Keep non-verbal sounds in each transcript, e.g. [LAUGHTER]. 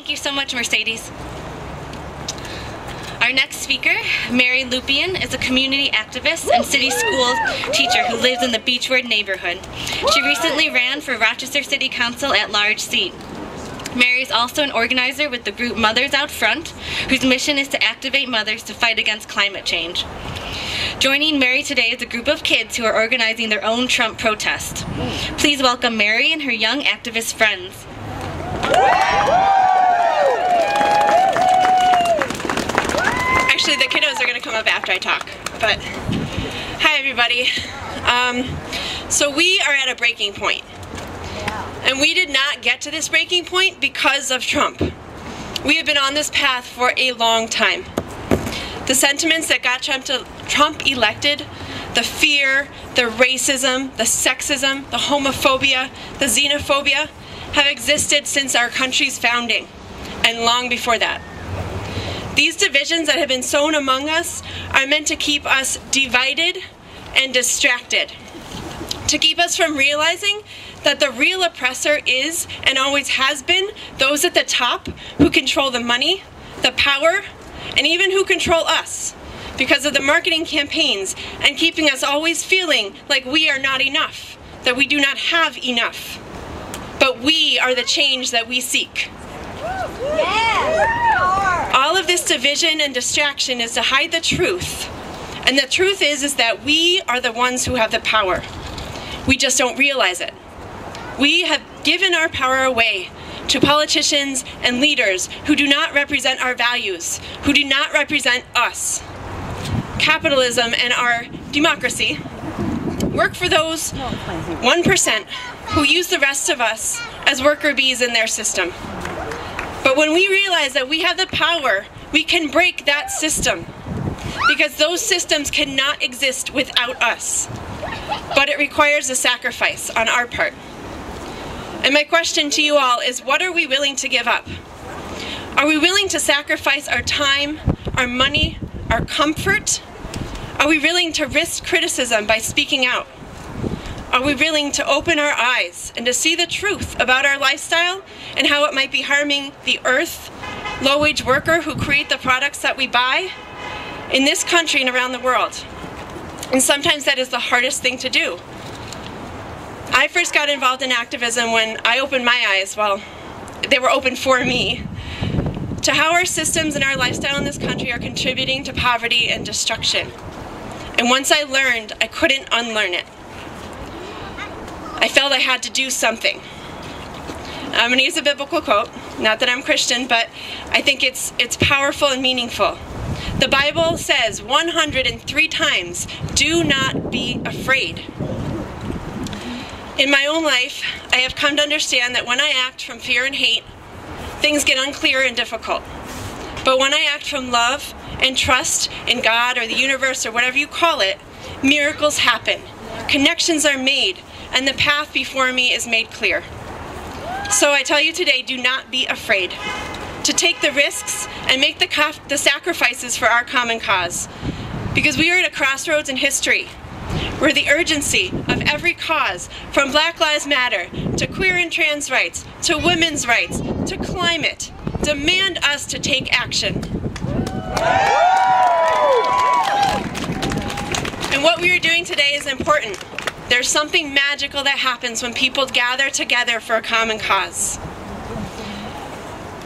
Thank you so much, Mercedes. Our next speaker, Mary Lupien, is a community activist and city school teacher who lives in the Beechwood neighborhood. She recently ran for Rochester City Council at large seat. Mary is also an organizer with the group Mothers Out Front, whose mission is to activate mothers to fight against climate change. Joining Mary today is a group of kids who are organizing their own Trump protest. Please welcome Mary and her young activist friends. Actually, the kiddos are to come up after I talk. But hi, everybody. Um, so we are at a breaking point. And we did not get to this breaking point because of Trump. We have been on this path for a long time. The sentiments that got Trump, to, Trump elected, the fear, the racism, the sexism, the homophobia, the xenophobia, have existed since our country's founding and long before that. These divisions that have been sown among us are meant to keep us divided and distracted, to keep us from realizing that the real oppressor is and always has been those at the top who control the money, the power, and even who control us because of the marketing campaigns and keeping us always feeling like we are not enough, that we do not have enough. But we are the change that we seek. All of this division and distraction is to hide the truth. And the truth is is that we are the ones who have the power. We just don't realize it. We have given our power away to politicians and leaders who do not represent our values, who do not represent us. Capitalism and our democracy work for those 1% who use the rest of us as worker bees in their system. But when we realize that we have the power, we can break that system because those systems cannot exist without us. But it requires a sacrifice on our part. And my question to you all is what are we willing to give up? Are we willing to sacrifice our time, our money, our comfort? Are we willing to risk criticism by speaking out? Are we willing to open our eyes and to see the truth about our lifestyle and how it might be harming the earth, low wage worker who create the products that we buy in this country and around the world? And sometimes that is the hardest thing to do. I first got involved in activism when I opened my eyes, well, they were open for me, to how our systems and our lifestyle in this country are contributing to poverty and destruction. And once I learned, I couldn't unlearn it. I felt I had to do something. I'm going to use a biblical quote, not that I'm Christian, but I think it's, it's powerful and meaningful. The Bible says 103 times, do not be afraid. In my own life, I have come to understand that when I act from fear and hate, things get unclear and difficult. But when I act from love and trust in God or the universe or whatever you call it, miracles happen. Connections are made, and the path before me is made clear. So I tell you today do not be afraid to take the risks and make the, the sacrifices for our common cause. Because we are at a crossroads in history where the urgency of every cause, from Black Lives Matter to queer and trans rights to women's rights to climate, demand us to take action. And what we are doing today is important. There's something magical that happens when people gather together for a common cause.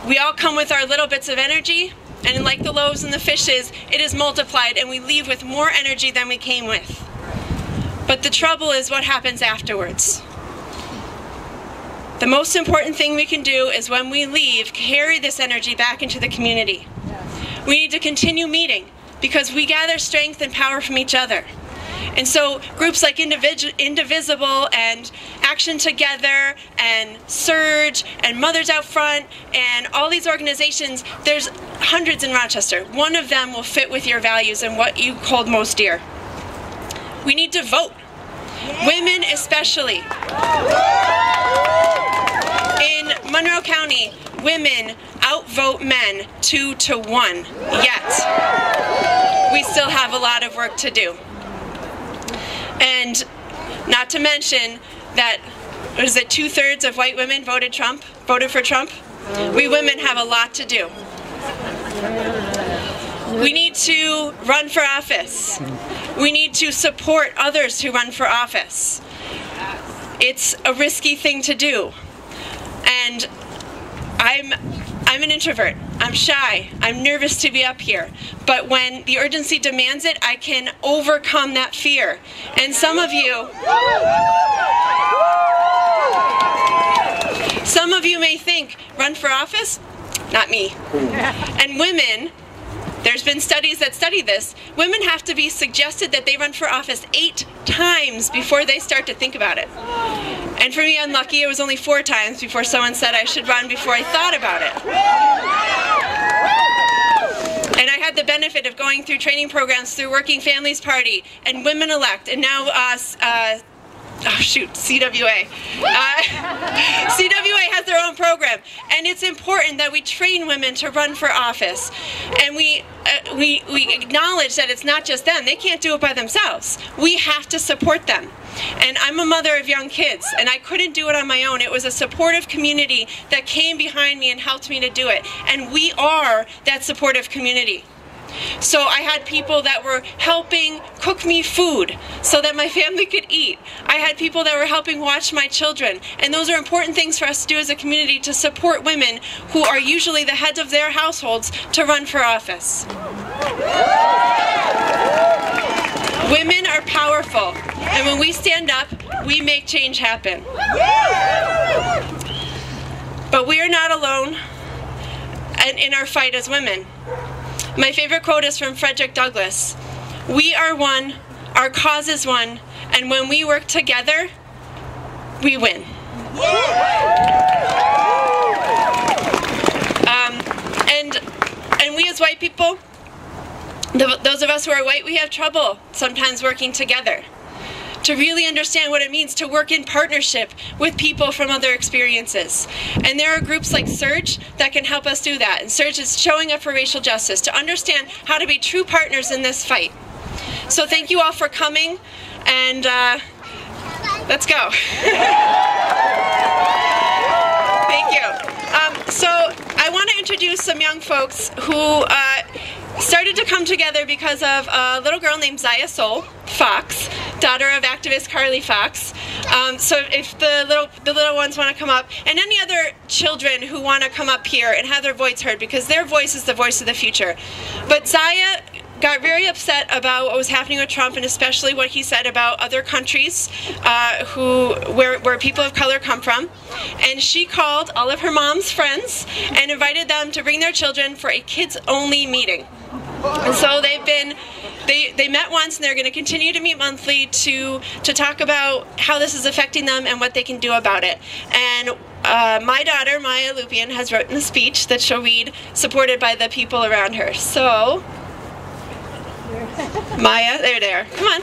We all come with our little bits of energy, and like the loaves and the fishes, it is multiplied, and we leave with more energy than we came with. But the trouble is what happens afterwards. The most important thing we can do is when we leave, carry this energy back into the community. We need to continue meeting because we gather strength and power from each other. And so groups like Indivisible and Action Together and SURJ and Mothers Out Front and all these organizations, there's hundreds in Rochester. One of them will fit with your values and what you hold most dear. We need to vote. Women especially. In Monroe County, women outvote men two to one. Yet, we still have a lot of work to do. And not to mention that was it two thirds of white women voted Trump, voted for Trump? We women have a lot to do. We need to run for office. We need to support others who run for office. It's a risky thing to do. And I'm I'm an introvert. I'm shy. I'm nervous to be up here. But when the urgency demands it, I can overcome that fear. And some of you Some of you may think, run for office? Not me. And women, there's been studies that study this. Women have to be suggested that they run for office eight times before they start to think about it. And for me, unlucky, it was only four times before someone said I should run before I thought about it. And I had the benefit of going through training programs through Working Families Party and Women Elect, and now uh, uh, oh shoot, CWA. Uh, [LAUGHS] CWA has their own program, and it's important that we train women to run for office, and we uh, we we acknowledge that it's not just them; they can't do it by themselves. We have to support them. And I'm a mother of young kids, and I couldn't do it on my own. It was a supportive community that came behind me and helped me to do it. And we are that supportive community. So I had people that were helping cook me food so that my [LAUGHS] family could eat. I had people that were helping watch my children. And those are important things for us to do as a community to support women who are usually the heads of their households to run for office. Women are powerful, and when we stand up, we make change happen. But we are not alone in our fight as women. My favorite quote is from Frederick Douglass We are one, our cause is one, and when we work together, we win. Um, and, and we as white people, those of us who are white, we have trouble sometimes working together to really understand what it means to work in partnership with people from other experiences. And there are groups like SURJ that can help us do that. And SURJ is showing up for racial justice to understand how to be true partners in this fight. So thank you all for coming, and uh, let's go. [LAUGHS] thank you. Um, so I want to introduce some young folks who uh, started to come together because of a little girl named Zaya Soul Fox, daughter of activist Carly Fox. Um, so if the little the little ones want to come up, and any other children who want to come up here and have their voice heard, because their voice is the voice of the future. But Zaya got very upset about what was happening with Trump and especially what he said about other countries uh, who where, where people of color come from. And she called all of her mom's friends and invited them to bring their children for a kids only meeting. And so they've been they, they met once and they're going to continue to meet monthly to to talk about how this is affecting them and what they can do about it. And uh, my daughter Maya Lupien has written a speech that she'll read, supported by the people around her. So, [LAUGHS] Maya, there, there, come on.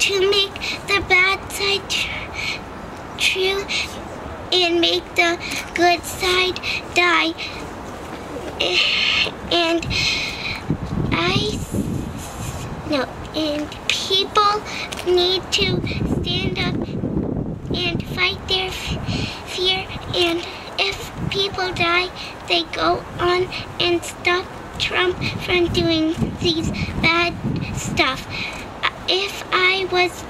to make the bad side tr true and make the good side die. [SIGHS] And I, no, and people need to stand up and fight their fear. And if people die, they go on and stop Trump from doing these bad stuff. If I was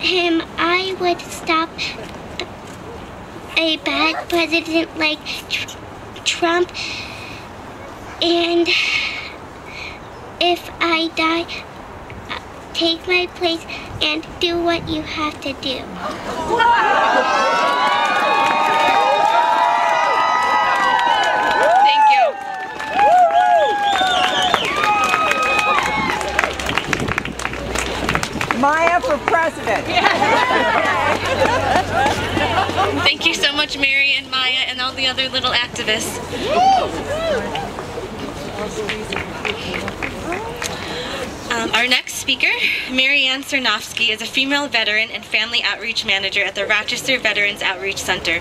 him, I would stop a bad president like Trump And if I die, take my place and do what you have to do. Thank you. Maya for president. [LAUGHS] Thank you so much, Mary and Maya and all the other little activists. Um, our next speaker, Marianne Cernovsky, is a female veteran and family outreach manager at the Rochester Veterans Outreach Center.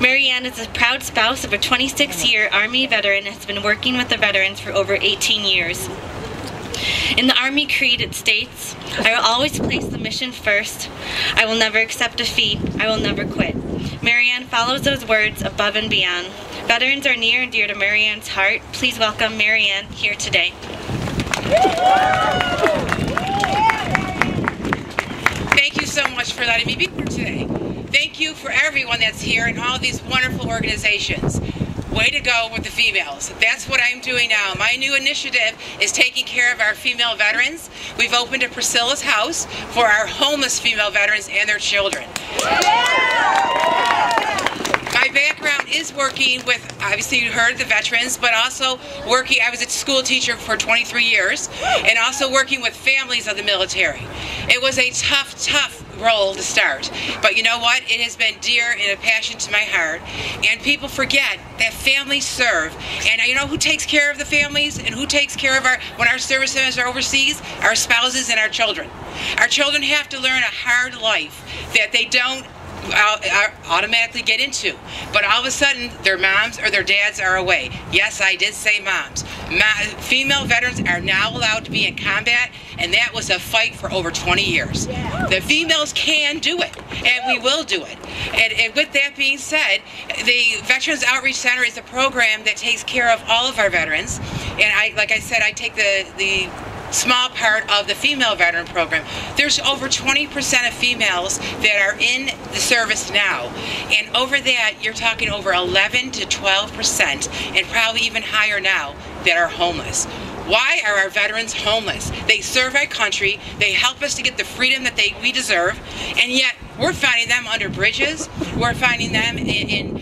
Marianne is a proud spouse of a 26-year Army veteran and has been working with the veterans for over 18 years. In the Army Creed, it states, I will always place the mission first. I will never accept defeat. I will never quit. Marianne follows those words above and beyond. Veterans are near and dear to Marianne's heart. Please welcome Marianne here today. Thank you so much for letting me be here today. Thank you for everyone that's here and all these wonderful organizations. Way to go with the females. That's what I'm doing now. My new initiative is taking care of our female veterans. We've opened a Priscilla's house for our homeless female veterans and their children. My background is working with, obviously you heard the veterans, but also working, I was a school teacher for 23 years, and also working with families of the military. It was a tough, tough role to start. But you know what? It has been dear and a passion to my heart. And people forget that families serve. And you know who takes care of the families and who takes care of our, when our service members are overseas? Our spouses and our children. Our children have to learn a hard life that they don't automatically get into. But all of a sudden, their moms or their dads are away. Yes, I did say moms. Ma- female veterans are now allowed to be in combat, and that was a fight for over 20 years. The females can do it, and we will do it. And, and with that being said, the Veterans Outreach Center is a program that takes care of all of our veterans. And I, like I said, I take the the small part of the female veteran program. There's over 20% of females that are in the service now. And over that, you're talking over 11 to 12%, and probably even higher now, that are homeless. Why are our veterans homeless? They serve our country, they help us to get the freedom that they, we deserve, and yet we're finding them under bridges, we're finding them in, in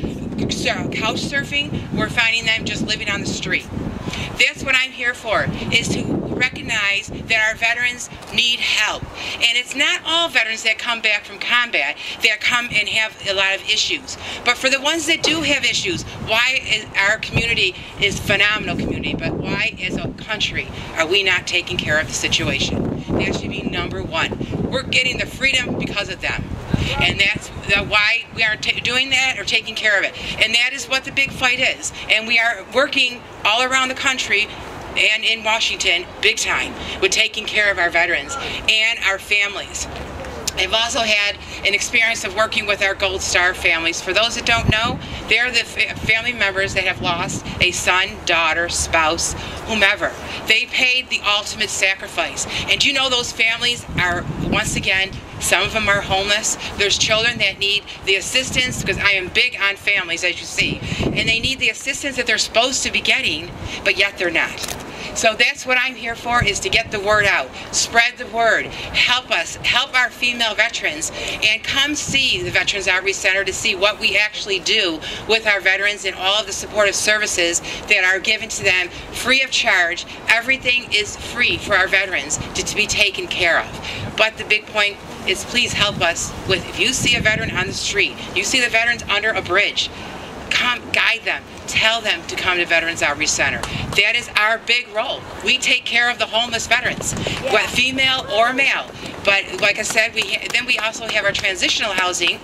couch surfing, we're finding them just living on the street. That's what I'm here for, is to recognize that our veterans need help. And it's not all veterans that come back from combat that come and have a lot of issues. But for the ones that do have issues, why is our community is phenomenal community, but why as a country are we not taking care of the situation? That should be number one. We're getting the freedom because of them. And that's why we are ta doing that or taking care of it. And that is what the big fight is. And we are working all around the country and in Washington, big time, with taking care of our veterans and our families. I've also had an experience of working with our Gold Star families. For those that don't know, they're the fa- family members that have lost a son, daughter, spouse, whomever. They paid the ultimate sacrifice. And you know those families are, once again, some of them are homeless. There's children that need the assistance, because I am big on families, as you see. And they need the assistance that they're supposed to be getting, but yet they're not. So that's what I'm here for is to get the word out. Spread the word. Help us. Help our female veterans and come see the Veterans Outreach Center to see what we actually do with our veterans and all of the supportive services that are given to them free of charge. Everything is free for our veterans to, to be taken care of. But the big point is please help us with if you see a veteran on the street, you see the veterans under a bridge, come guide them tell them to come to veterans outreach center. That is our big role. We take care of the homeless veterans whether female or male. But like i said we then we also have our transitional housing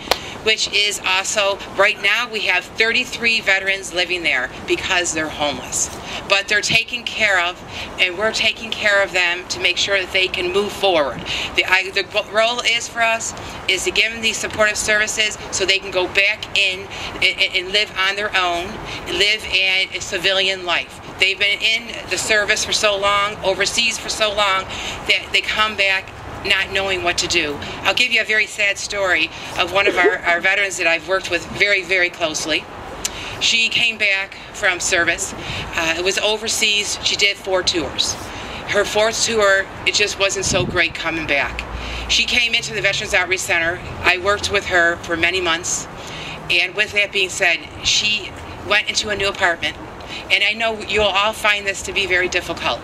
which is also right now we have 33 veterans living there because they're homeless. But they're taken care of and we're taking care of them to make sure that they can move forward. The, I, the role is for us is to give them these supportive services so they can go back in and, and live on their own live in a civilian life they've been in the service for so long overseas for so long that they come back not knowing what to do. I'll give you a very sad story of one of our, our veterans that I've worked with very, very closely. She came back from service. Uh, it was overseas. She did four tours. Her fourth tour, it just wasn't so great coming back. She came into the Veterans Outreach Center. I worked with her for many months. And with that being said, she went into a new apartment. And I know you'll all find this to be very difficult.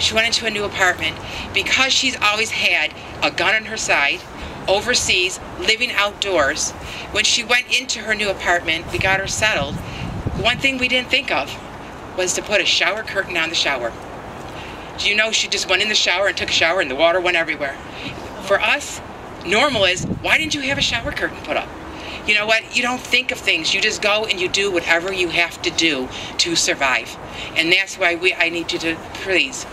She went into a new apartment because she's always had a gun on her side, overseas, living outdoors. When she went into her new apartment, we got her settled. One thing we didn't think of was to put a shower curtain on the shower. Do you know she just went in the shower and took a shower and the water went everywhere? For us, normal is why didn't you have a shower curtain put up? You know what? You don't think of things. You just go and you do whatever you have to do to survive. And that's why we I need you to please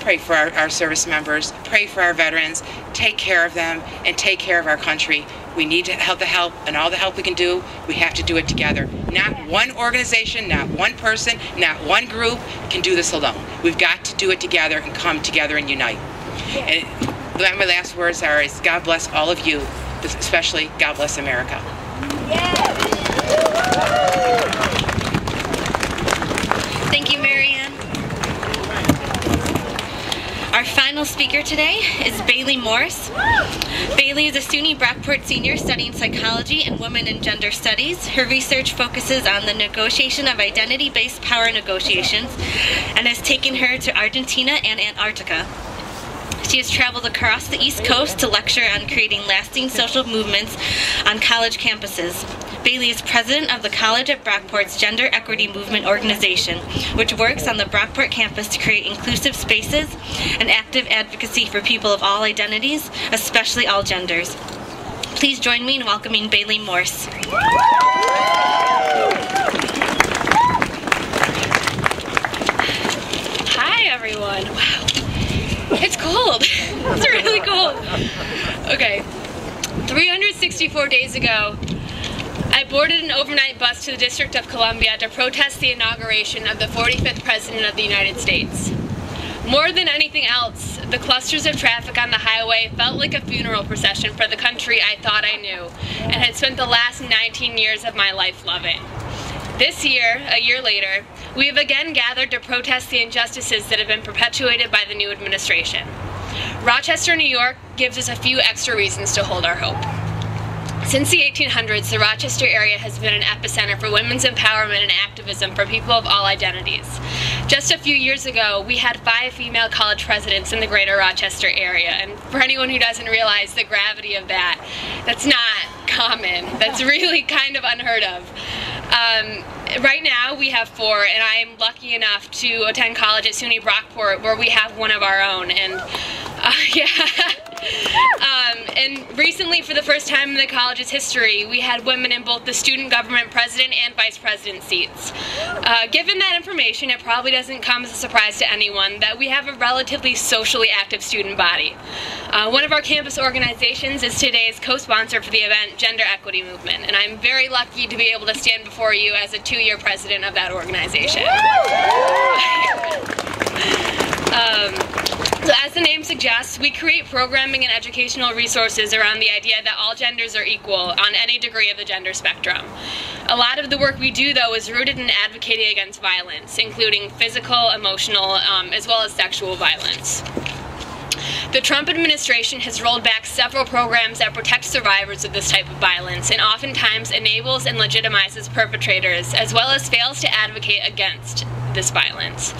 pray for our, our service members, pray for our veterans, take care of them, and take care of our country. We need to help the help, and all the help we can do, we have to do it together. Not one organization, not one person, not one group can do this alone. We've got to do it together and come together and unite. And my last words are is God bless all of you, especially God bless America. Thank you, Marianne. Our final speaker today is Bailey Morse. Bailey is a SUNY Brockport senior studying psychology and women and gender studies. Her research focuses on the negotiation of identity-based power negotiations and has taken her to Argentina and Antarctica. She has traveled across the East Coast to lecture on creating lasting social movements on college campuses. Bailey is president of the College at Brockport's Gender Equity Movement organization, which works on the Brockport campus to create inclusive spaces and active advocacy for people of all identities, especially all genders. Please join me in welcoming Bailey Morse. Hi, everyone. Wow. It's cold. [LAUGHS] it's really cold. Okay. 364 days ago, I boarded an overnight bus to the District of Columbia to protest the inauguration of the 45th President of the United States. More than anything else, the clusters of traffic on the highway felt like a funeral procession for the country I thought I knew and had spent the last 19 years of my life loving. This year, a year later, we have again gathered to protest the injustices that have been perpetuated by the new administration. Rochester, New York gives us a few extra reasons to hold our hope. Since the 1800s, the Rochester area has been an epicenter for women's empowerment and activism for people of all identities. Just a few years ago, we had five female college presidents in the greater Rochester area, and for anyone who doesn't realize the gravity of that, that's not common. That's [LAUGHS] really kind of unheard of. Um, right now we have four, and I'm lucky enough to attend college at SUNY Brockport, where we have one of our own. And uh, [LAUGHS] yeah. um, and recently, for the first time in the college's history, we had women in both the student government president and vice president seats. Uh, given that information, it probably doesn't come as a surprise to anyone that we have a relatively socially active student body. Uh, one of our campus organizations is today's co-sponsor for the event, Gender Equity Movement, and I'm very lucky to be able to stand before you as a two-year president of that organization. Um, so as the name suggests, we create programming and educational resources around the idea that all genders are equal on any degree of the gender spectrum. A lot of the work we do, though, is rooted in advocating against violence, including physical, emotional, um, as well as sexual violence. The Trump administration has rolled back several programs that protect survivors of this type of violence and oftentimes enables and legitimizes perpetrators, as well as fails to advocate against this violence.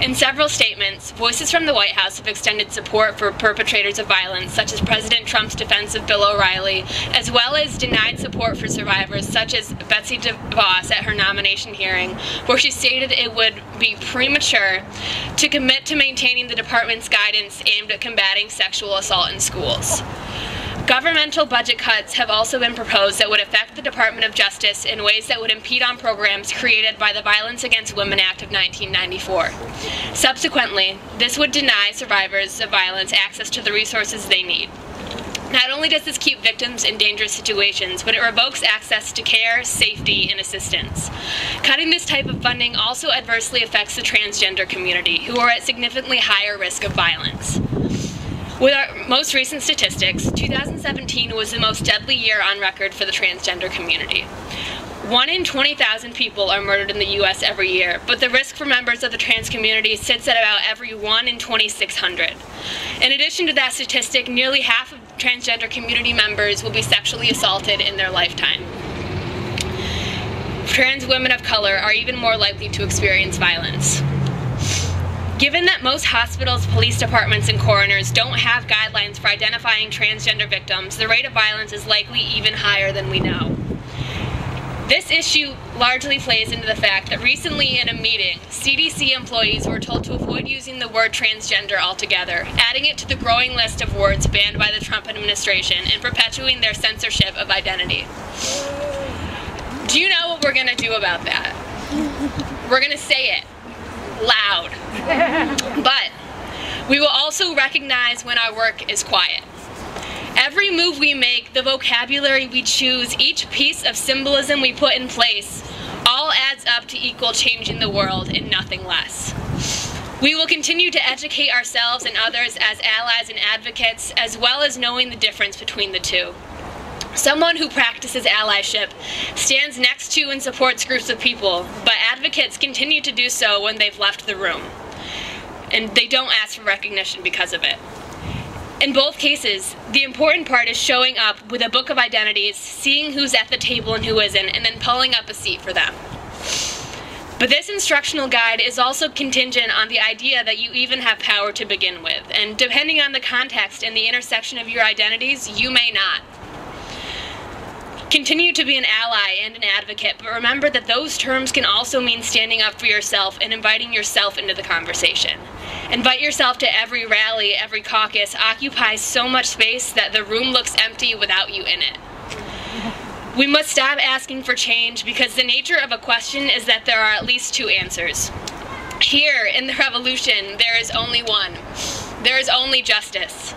In several statements, voices from the White House have extended support for perpetrators of violence, such as President Trump's defense of Bill O'Reilly, as well as denied support for survivors, such as Betsy DeVos at her nomination hearing, where she stated it would be premature to commit to maintaining the department's guidance aimed at combating sexual assault in schools. Governmental budget cuts have also been proposed that would affect the Department of Justice in ways that would impede on programs created by the Violence Against Women Act of 1994. Subsequently, this would deny survivors of violence access to the resources they need. Not only does this keep victims in dangerous situations, but it revokes access to care, safety, and assistance. Cutting this type of funding also adversely affects the transgender community, who are at significantly higher risk of violence. With our most recent statistics, 2017 was the most deadly year on record for the transgender community. One in 20,000 people are murdered in the US every year, but the risk for members of the trans community sits at about every 1 in 2,600. In addition to that statistic, nearly half of transgender community members will be sexually assaulted in their lifetime. Trans women of color are even more likely to experience violence. Given that most hospitals, police departments, and coroners don't have guidelines for identifying transgender victims, the rate of violence is likely even higher than we know. This issue largely plays into the fact that recently in a meeting, CDC employees were told to avoid using the word transgender altogether, adding it to the growing list of words banned by the Trump administration and perpetuating their censorship of identity. Do you know what we're going to do about that? We're going to say it loud. but we will also recognize when our work is quiet. Every move we make, the vocabulary we choose, each piece of symbolism we put in place, all adds up to equal changing the world and nothing less. We will continue to educate ourselves and others as allies and advocates, as well as knowing the difference between the two. Someone who practices allyship stands next to and supports groups of people, but advocates continue to do so when they've left the room. And they don't ask for recognition because of it. In both cases, the important part is showing up with a book of identities, seeing who's at the table and who isn't, and then pulling up a seat for them. But this instructional guide is also contingent on the idea that you even have power to begin with, and depending on the context and the intersection of your identities, you may not. Continue to be an ally and an advocate, but remember that those terms can also mean standing up for yourself and inviting yourself into the conversation. Invite yourself to every rally, every caucus occupies so much space that the room looks empty without you in it. We must stop asking for change because the nature of a question is that there are at least two answers. Here in the revolution, there is only one. There is only justice.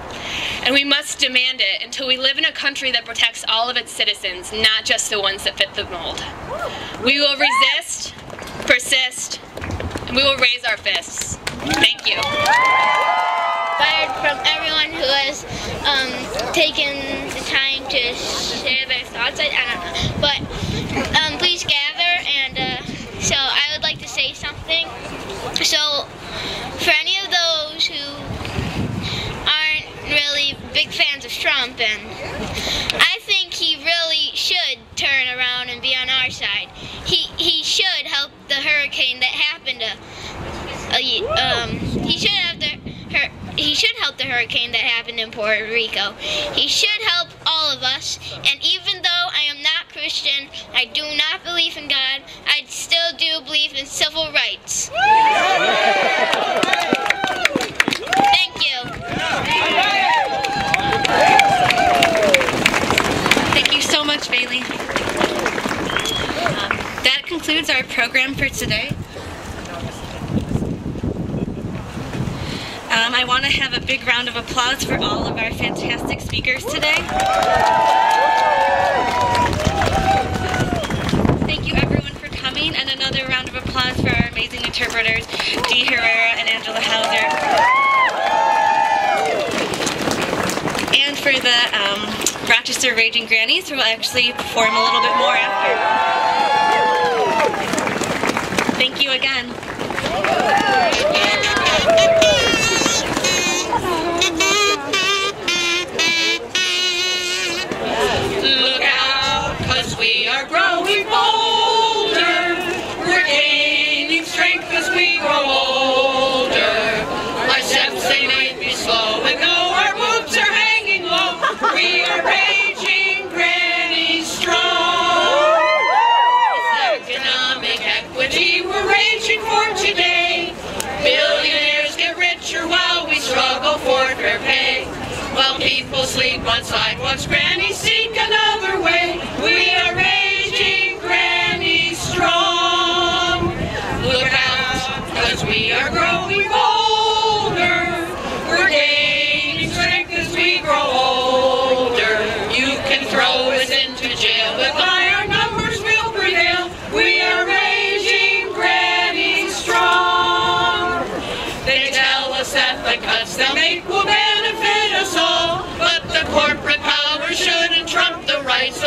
And we must demand it until we live in a country that protects all of its citizens, not just the ones that fit the mold. We will resist, persist, and we will raise our fists. Thank you. Fired from everyone who has um, taken the time to share their thoughts. I, don't know. But um, please gather, and uh, so I would like to say something. So, for any of those who big fans of Trump, and I think he really should turn around and be on our side. He he should help the hurricane that happened to. Uh, um, he should have the hur- he should help the hurricane that happened in Puerto Rico. He should help all of us. And even though I am not Christian, I do not believe in God. I still do believe in civil rights. Thank you. Um, that concludes our program for today. Um, I want to have a big round of applause for all of our fantastic speakers today. Thank you everyone for coming, and another round of applause for our amazing interpreters, Dee Herrera and Angela Hauser. And for the um, Rochester Raging Grannies, will actually perform a little bit more after. Thank you again. People sleep on sidewalks, Granny seek another way. We are raging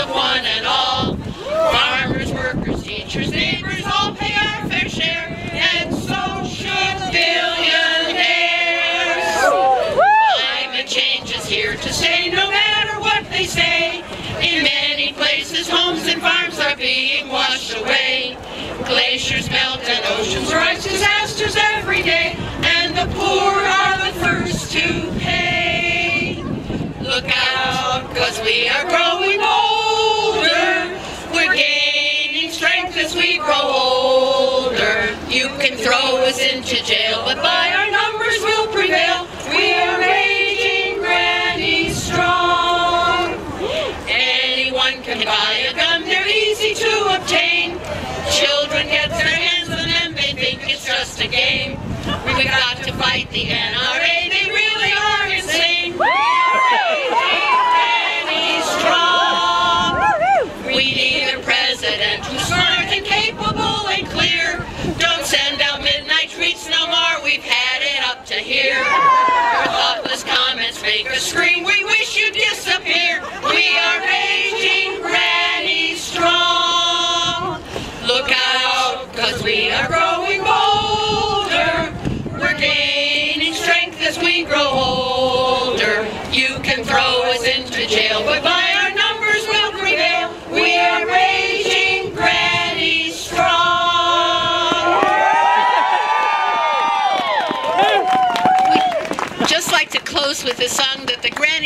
of one and all. Farmers, workers, teachers, neighbors, all pay our fair share, and so should billionaires. Climate change is here to stay, no matter what they say. In many places, homes and farms are being washed away. Glaciers melt and oceans rise, disasters every day, and the poor are us into jail, but by our disappear. We are raging granny strong. Look out, cause we are growing bolder. We're gaining strength as we grow older. You can throw us into jail, but by our numbers we'll prevail. We are raging granny strong. just like to close with a song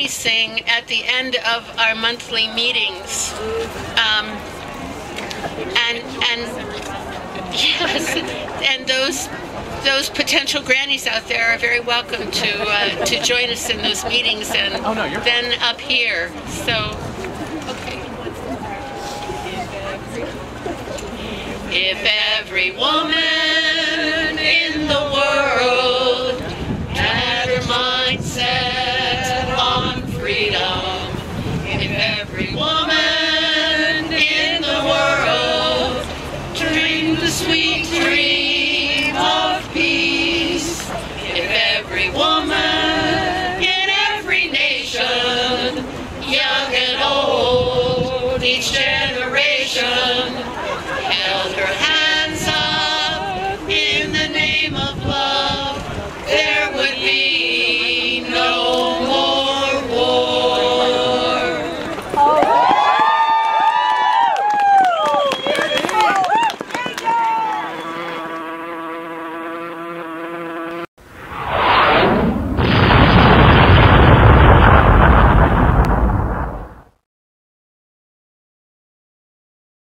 sing at the end of our monthly meetings. Um, and and [LAUGHS] yes, and those those potential grannies out there are very welcome to uh, to join us in those meetings and then up here. So. Okay. If every woman in the world had her mind set